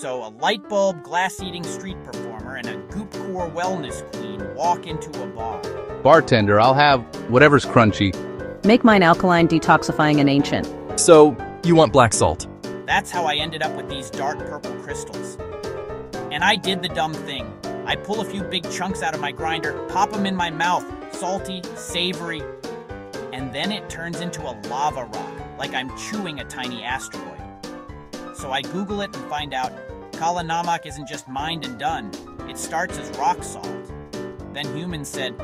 So, a light bulb, glass eating street performer, and a goop core wellness queen walk into a bar. Bartender, I'll have whatever's crunchy. Make mine alkaline, detoxifying, and ancient. So, you want black salt? That's how I ended up with these dark purple crystals. And I did the dumb thing. I pull a few big chunks out of my grinder, pop them in my mouth, salty, savory, and then it turns into a lava rock, like I'm chewing a tiny asteroid. So I Google it and find out Kala Namak isn't just mined and done, it starts as rock salt. Then humans said,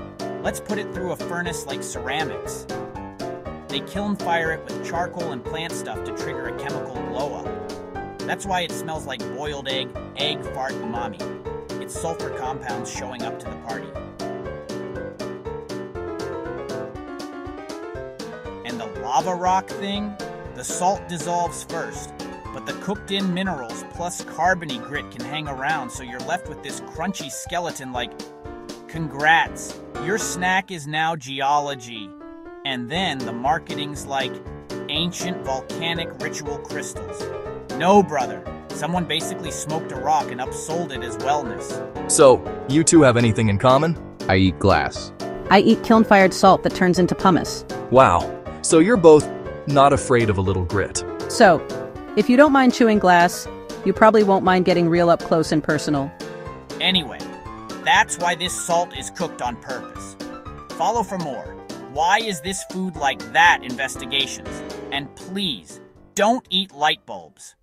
let's put it through a furnace like ceramics. They kiln fire it with charcoal and plant stuff to trigger a chemical blow up. That's why it smells like boiled egg, egg, fart, umami. It's sulfur compounds showing up to the party. And the lava rock thing? The salt dissolves first, but the cooked in minerals plus carbony grit can hang around, so you're left with this crunchy skeleton like, congrats, your snack is now geology. And then the marketing's like, ancient volcanic ritual crystals. No, brother. Someone basically smoked a rock and upsold it as wellness. So, you two have anything in common? I eat glass. I eat kiln-fired salt that turns into pumice. Wow. So you're both not afraid of a little grit. So, if you don't mind chewing glass, you probably won't mind getting real up close and personal. Anyway, that's why this salt is cooked on purpose. Follow for more. Why is this food like that investigations? And please, don't eat light bulbs.